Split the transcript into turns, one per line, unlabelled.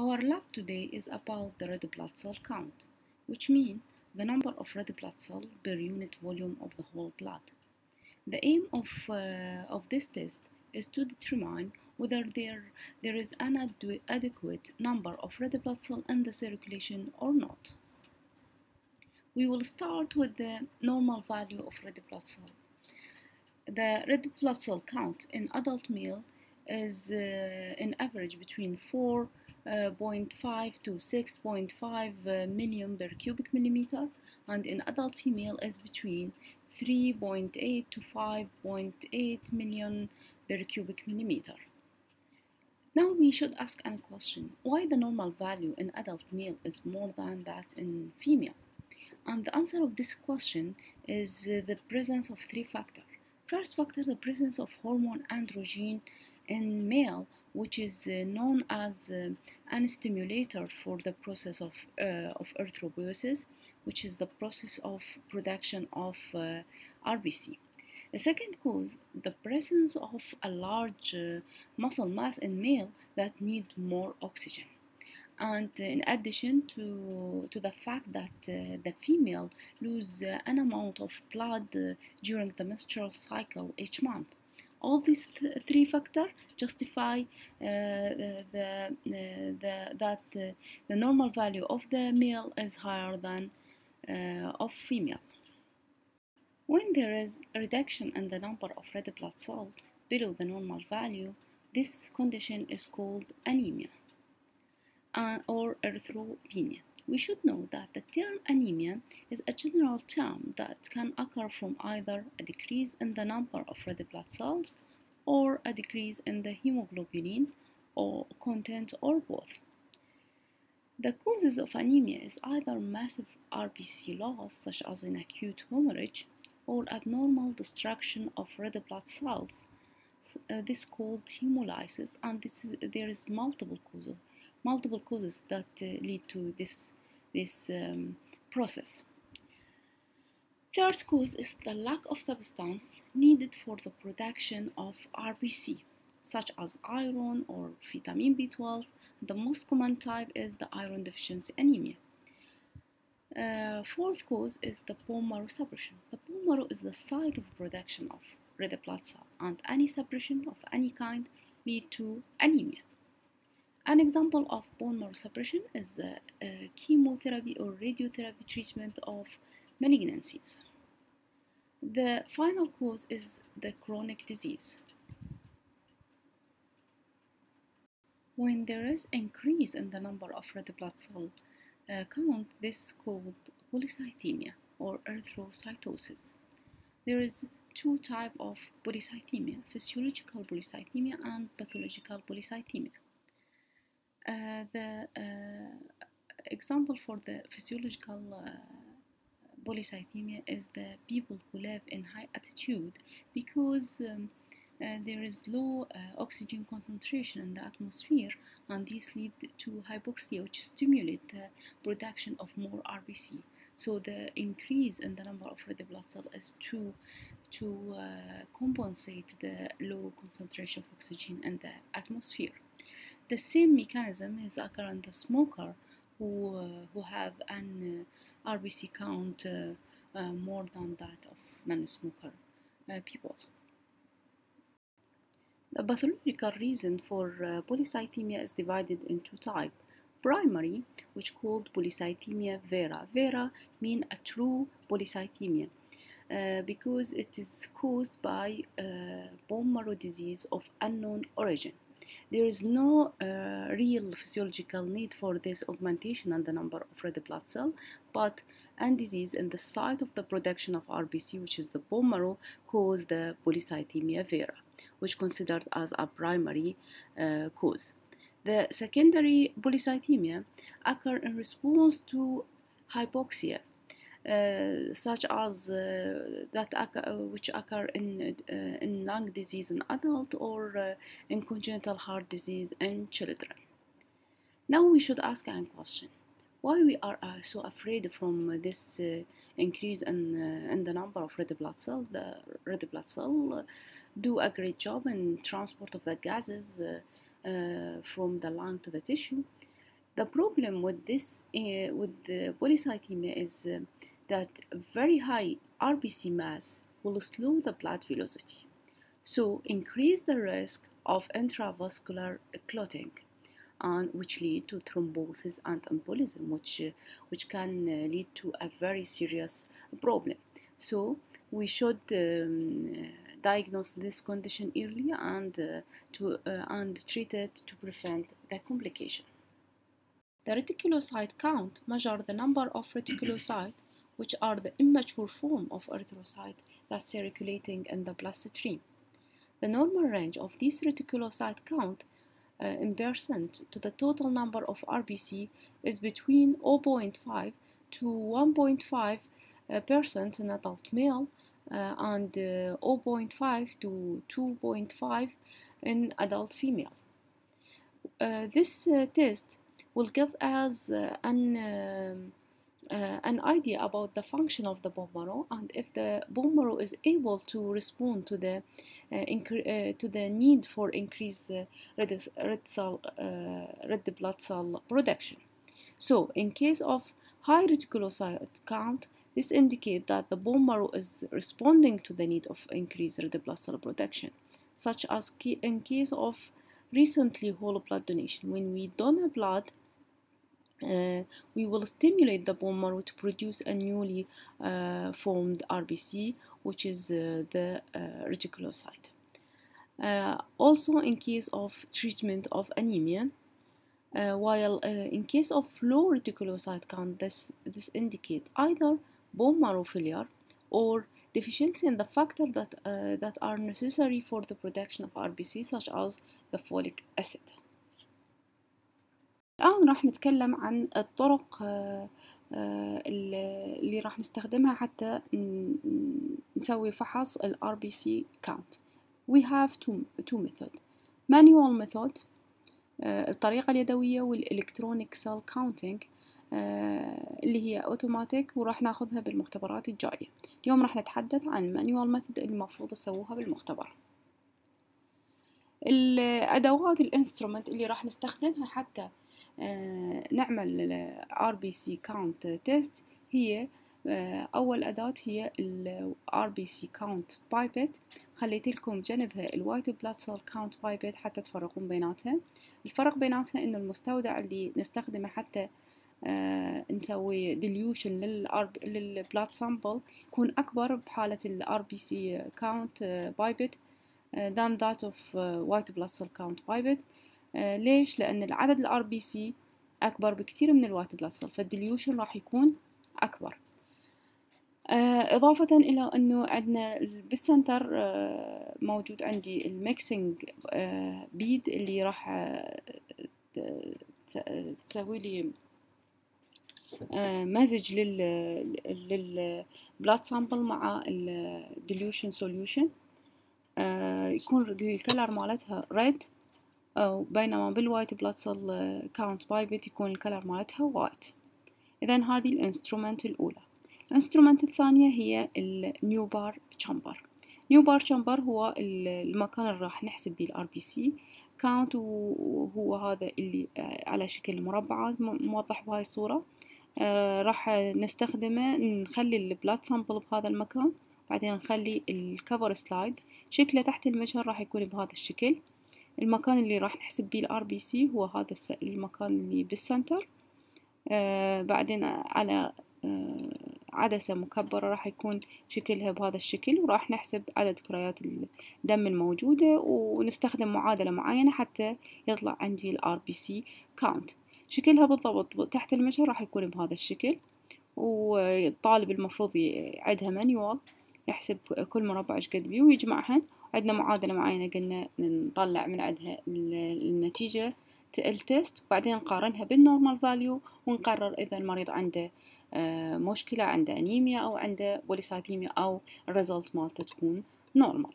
Our lab today is about the red blood cell count, which means the number of red blood cells per unit volume of the whole blood. The aim of, uh, of this test is to determine whether there, there is an ad adequate number of red blood cells in the circulation or not. We will start with the normal value of red blood cell. The red blood cell count in adult male is uh, in average between 4 uh, 0.5 to 6.5 uh, million per cubic millimeter and in adult female is between 3.8 to 5.8 million per cubic millimeter. Now we should ask a question, why the normal value in adult male is more than that in female? And the answer of this question is uh, the presence of three factors. First factor, the presence of hormone androgen in male, which is uh, known as uh, an stimulator for the process of, uh, of erythropoiesis, which is the process of production of uh, RBC. The second cause, the presence of a large uh, muscle mass in male that need more oxygen. And in addition to, to the fact that uh, the female lose an amount of blood during the menstrual cycle each month all these th three factors justify uh, the, the, the, that uh, the normal value of the male is higher than uh, of female. When there is a reduction in the number of red blood cells below the normal value, this condition is called anemia uh, or erythropenia. We should know that the term anemia is a general term that can occur from either a decrease in the number of red blood cells or a decrease in the hemoglobin or content or both. The causes of anemia is either massive RBC loss, such as in acute hemorrhage, or abnormal destruction of red blood cells. Uh, this called hemolysis, and this is, there is multiple causes, multiple causes that uh, lead to this this um, process. Third cause is the lack of substance needed for the production of RBC, such as iron or vitamin B12. The most common type is the iron deficiency anemia. Uh, fourth cause is the bone marrow suppression. The bone marrow is the site of production of red blood cell, and any suppression of any kind lead to anemia. An example of bone marrow suppression is the uh, chemotherapy or radiotherapy treatment of malignancies. The final cause is the chronic disease. When there is increase in the number of red blood cell uh, count, this is called polycythemia or erythrocytosis. There is two type of polycythemia, physiological polycythemia and pathological polycythemia. Uh, the uh, example for the physiological uh, polycythemia is the people who live in high altitude because um, uh, there is low uh, oxygen concentration in the atmosphere and this lead to hypoxia which stimulate the production of more RBC so the increase in the number of red blood cells is to to uh, compensate the low concentration of oxygen in the atmosphere the same mechanism is occur in the smoker who, uh, who have an uh, RBC count uh, uh, more than that of non-smoker uh, people. The pathological reason for polycythemia is divided into type. Primary, which called polycythemia vera. Vera mean a true polycythemia. Uh, because it is caused by uh, bone marrow disease of unknown origin. There is no uh, real physiological need for this augmentation in the number of red blood cell, but and disease in the site of the production of RBC, which is the bone marrow, cause the polycythemia vera, which considered as a primary uh, cause. The secondary polycythemia occur in response to hypoxia such as uh, that occur, uh, which occur in, in lung disease in adult or in congenital heart disease in children. Now we should ask a question. Why we are so afraid from this increase in, in the number of red blood cells? The red blood cell do a great job in transport of the gases uh, from the lung to the tissue. The problem with this uh, with the polycythemia is uh, that very high RBC mass will slow the blood velocity, so increase the risk of intravascular clotting, and which lead to thrombosis and embolism, which uh, which can uh, lead to a very serious problem. So we should um, diagnose this condition early and uh, to and treat it to prevent the complication. The reticulocyte count measures the number of reticulocytes, which are the immature form of erythrocyte that's circulating in the bloodstream. The normal range of this reticulocyte count uh, in percent to the total number of RBC is between 0.5 to 1.5 uh, percent in adult male uh, and 0.5 to 2.5 in adult female. this test will give us an um, uh, an idea about the function of the bone marrow and if the bone marrow is able to respond to the uh, uh, to the need for increased red, red cell red blood cell production. So, in case of high reticulocyte count, this indicates that the bone marrow is responding to the need of increased red blood cell production, such as in case of recently whole blood donation. When we donate blood, uh, we will stimulate the bone marrow to produce a newly uh, formed RBC, which is uh, the reticulocyte. also, in case of treatment of anemia, while in case of low reticulocyte count, this, this indicate either bone marrow failure or deficiency in the factor that, uh, that are necessary for the production of RBC such as the folic acid. الآن راح نتكلم عن الطرق اللي راح نستخدمها حتى نسوي فحص ال RBC count. We have two, two method. Manual method الطريقة اليدوية والإلكترونيك سيل كاونتينج اللي هي اوتوماتيك وراح ناخذها بالمختبرات الجاية اليوم راح نتحدث عن المانيوال ميثود اللي المفروض تسووها بالمختبر الأدوات الإنسترومنت اللي راح نستخدمها حتى آه، نعمل آر بي سي كاونت تيست هي آه، أول أداة هي الار بي سي كاونت بايبت خليت لكم جنبها الوايت بلاد سيل كاونت بايبت حتى تفرقون بيناتها. الفرق بيناتها إنه المستودع اللي نستخدمه حتى آه نسوي ديليوشن للبلاد سامبل يكون أكبر بحالة الار بي سي كاونت آه، بايبت than that of uh, white blood cell count pipette. ليش؟ لأن العدد الار بي سي أكبر بكثير من الوايت بلاد سيل فالديليوشن راح يكون أكبر. آه إضافة إلى أنه عندنا بالسنتر آه موجود عندي الميكسينج بيد اللي راح تسوي لي مزج لل للبلاد سامبل مع الديليوشن سوليوشن يكون الكلر مالتها ريد أو بينما بالوايت بلاد سيل كاونت بايبت يكون الكلر مالتها وايت إذا هذه الانسترومنت الأولى. الانسترومنت الثانية هي النيو بار تشامبر نيو بار تشامبر هو المكان اللي راح نحسب بيه الار بي سي كاونت وهو هذا اللي على شكل مربعات موضح بهاي الصورة. آه راح نستخدمه نخلي البلاد سامبل بهذا المكان بعدين نخلي الكفر سلايد شكله تحت المجهر راح يكون بهذا الشكل. المكان اللي راح نحسب بيه الار بي سي هو هذا المكان اللي بالسنتر آه بعدين على آه عدسة مكبرة راح يكون شكلها بهذا الشكل وراح نحسب عدد كريات الدم الموجودة ونستخدم معادلة معينة حتى يطلع عندي الار بي سي كاونت شكلها بالضبط تحت المجهر راح يكون بهذا الشكل والطالب المفروض يعدها مانيوال يحسب كل مربع إيش قد بيه ويجمعهن عندنا معادلة معينة قلنا نطلع من عندها النتيجة التست وبعدين نقارنها بالنورمال فاليو ونقرر إذا المريض عنده مشكلة عنده أنيميا أو عنده بوليسايثيميا أو الريزلت مالته تكون نورمال